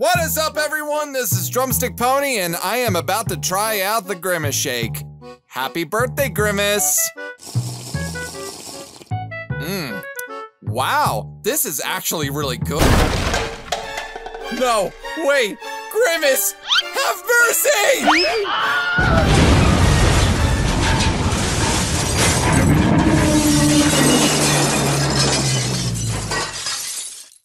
What is up, everyone? This is Drumstick Pony, and I am about to try out the Grimace Shake. Happy birthday, Grimace! Mmm. Wow, this is actually really good. No, wait, Grimace, have mercy!